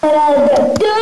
two